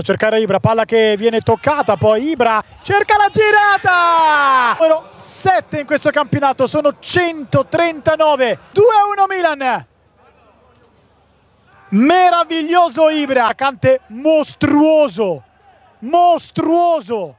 a cercare Ibra, palla che viene toccata, poi Ibra cerca la girata! Numero 7 in questo campionato, sono 139, 2-1 Milan. Meraviglioso Ibra, cante mostruoso, mostruoso.